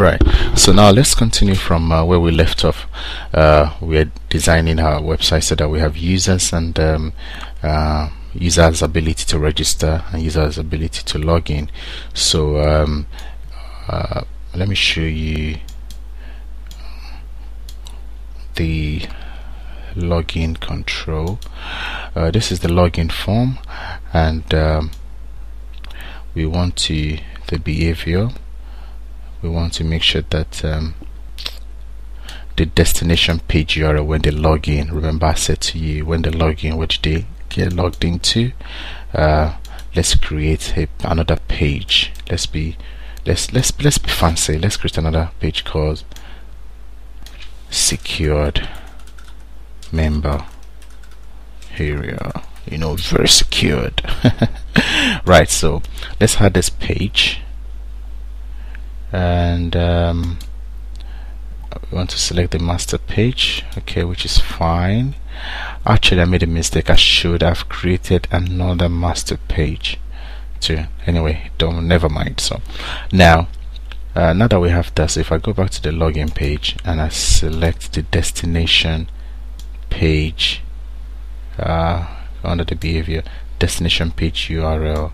right. So now let's continue from uh, where we left off. Uh, we're designing our website so that we have users and um, uh, users ability to register and users ability to log in. So um, uh, let me show you the login control. Uh, this is the login form and um, we want to the behavior we want to make sure that um, the destination page URL when they log in remember I said to you when they log in which they get logged into? Uh, let's create a, another page. Let's be let's let's let's be fancy. Let's create another page called secured member area. You know very secured. Right so let's add this page and um, we want to select the master page okay which is fine. Actually I made a mistake. I should have created another master page too. Anyway don't never mind. So now uh, now that we have this if I go back to the login page and I select the destination page uh, under the behavior destination page URL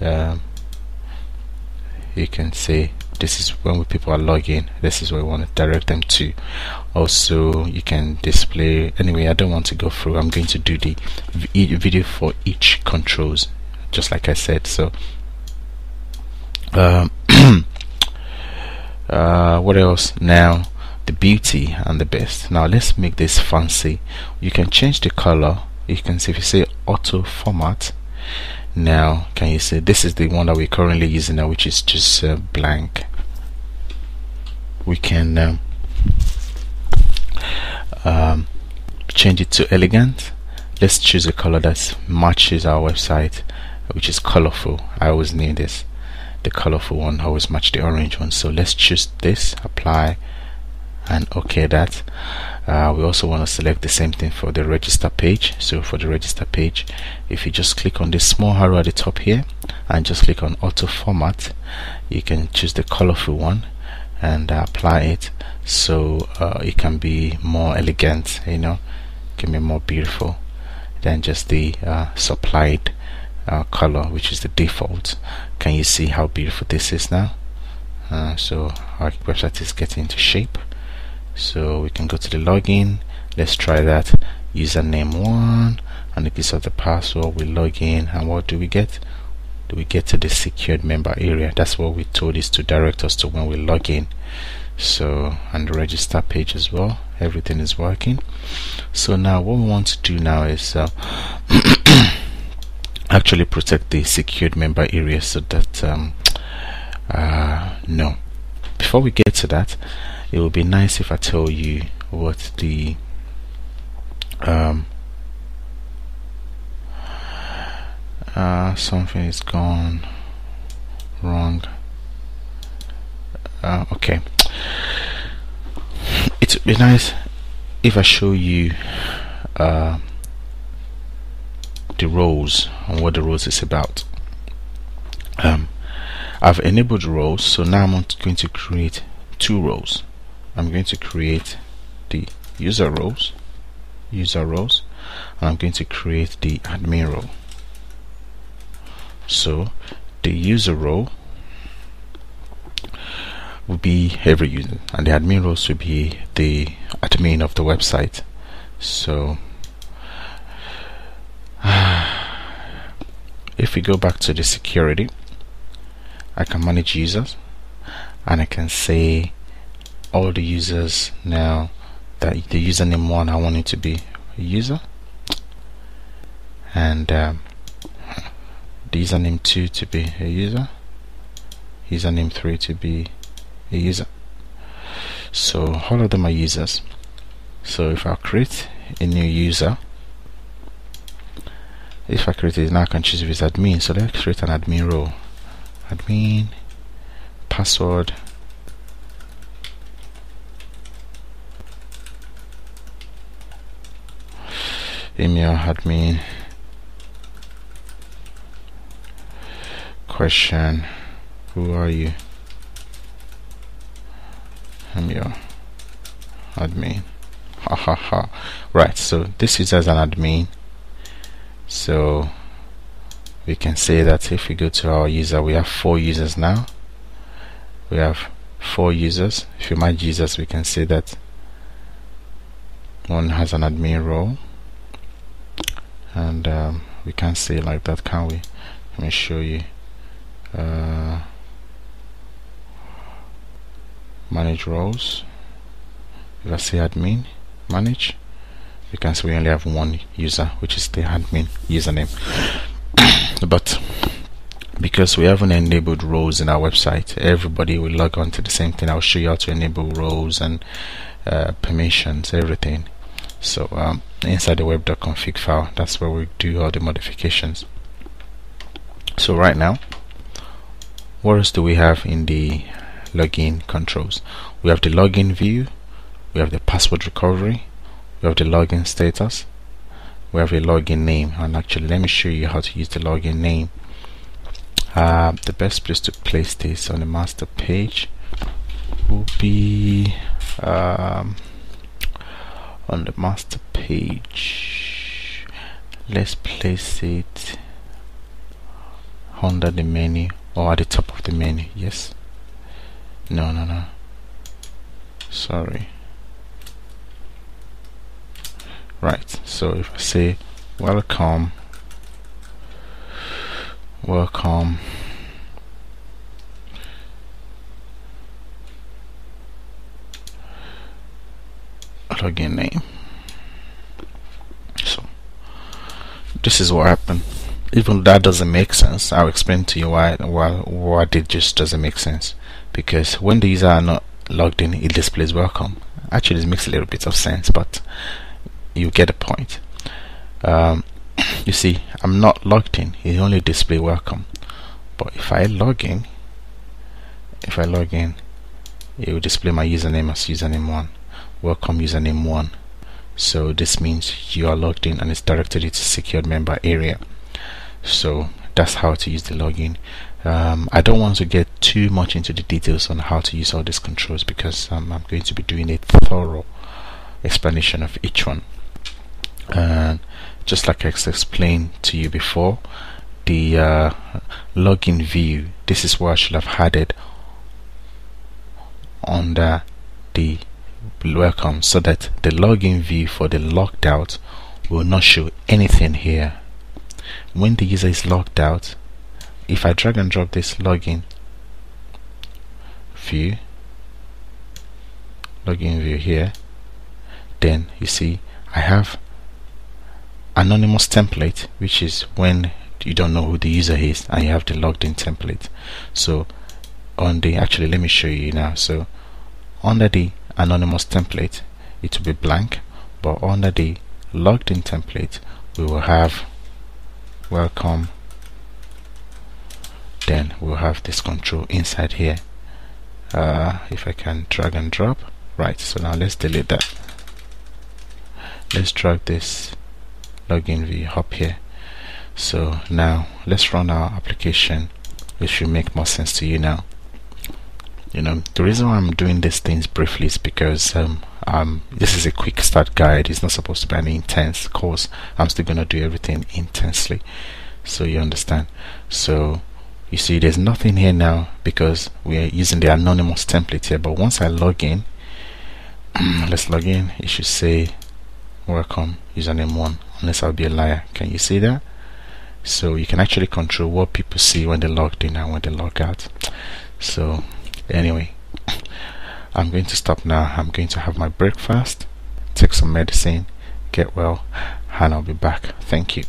um, you can say this is when people are logging. This is where we want to direct them to. Also you can display anyway I don't want to go through. I'm going to do the video for each controls just like I said. So um, uh, what else now? The beauty and the best. Now let's make this fancy. You can change the color. You can see if you say auto format now can you see? This is the one that we're currently using now which is just uh, blank. We can um, um, change it to elegant. Let's choose a color that matches our website which is colorful. I always need this. The colorful one always match the orange one. So let's choose this apply and okay that uh, we also want to select the same thing for the register page. So for the register page if you just click on this small arrow at the top here and just click on auto format you can choose the colorful one and uh, apply it. So uh, it can be more elegant you know can be more beautiful than just the uh, supplied uh, color which is the default. Can you see how beautiful this is now? Uh, so our website is getting into shape so we can go to the login. Let's try that username one and the piece of the password. We log in and what do we get? Do we get to the secured member area? That's what we told is to direct us to when we log in. So and the register page as well. Everything is working. So now what we want to do now is uh, actually protect the secured member area so that um, uh, no. Before we get to that it would be nice if I tell you what the um, uh, something is gone wrong. Uh, okay. It would be nice if I show you uh, the roles and what the roles is about. Um, I've enabled roles so now I'm going to create two roles I'm going to create the user roles user roles and I'm going to create the admin role. So the user role will be every user and the admin roles will be the admin of the website. So if we go back to the security I can manage users and I can say all the users now that the username one I want it to be a user. And um, the username 2 to be a user. Username 3 to be a user. So all of them are users. So if I create a new user if I create it now I can choose if it's admin. So let's create an admin role. Admin password email admin question who are you? I'm your admin ha ha ha. Right so this is as an admin. So we can say that if we go to our user we have four users now. We have four users. If you merge users we can say that one has an admin role and um, we can't say like that can we? Let me show you. Uh, manage roles. If I say admin? Manage? You can see we only have one user which is the admin username. But because we haven't enabled roles in our website everybody will log on to the same thing. I'll show you how to enable roles and uh, permissions everything. So um, inside the web.config file. That's where we do all the modifications. So right now what else do we have in the login controls? We have the login view we have the password recovery we have the login status we have a login name. And actually let me show you how to use the login name. Uh, the best place to place this on the master page will be um, on the master page. Let's place it under the menu or at the top of the menu. Yes? No no no. Sorry. Right so if I say welcome welcome login name. So this is what happened. Even that doesn't make sense. I'll explain to you why why why it just doesn't make sense. Because when the user are not logged in it displays welcome. Actually it makes a little bit of sense but you get the point. Um, you see I'm not logged in. It only display welcome. But if I log in if I log in it will display my username as username 1 welcome username 1 so this means you are logged in and it's directed to secured member area. So that's how to use the login. Um, I don't want to get too much into the details on how to use all these controls because um, I'm going to be doing a thorough explanation of each one. And just like I explained to you before the uh, login view this is what I should have added under the welcome so that the login view for the logged out will not show anything here. When the user is logged out if I drag and drop this login view login view here then you see I have anonymous template which is when you don't know who the user is and you have the logged in template. So on the actually let me show you now. So under the anonymous template it will be blank but under the logged in template we will have welcome. Then we'll have this control inside here. Uh, if I can drag and drop. Right so now let's delete that. Let's drag this login view up here. So now let's run our application. It should make more sense to you now you know the reason why I'm doing these things briefly is because um, um, this is a quick start guide. It's not supposed to be an intense course. I'm still gonna do everything intensely. So you understand. So you see there's nothing here now because we are using the anonymous template here but once I log in let's log in. It should say welcome username 1 unless I'll be a liar. Can you see that? So you can actually control what people see when they logged in and when they log out. So anyway I'm going to stop now. I'm going to have my breakfast take some medicine get well and I'll be back. Thank you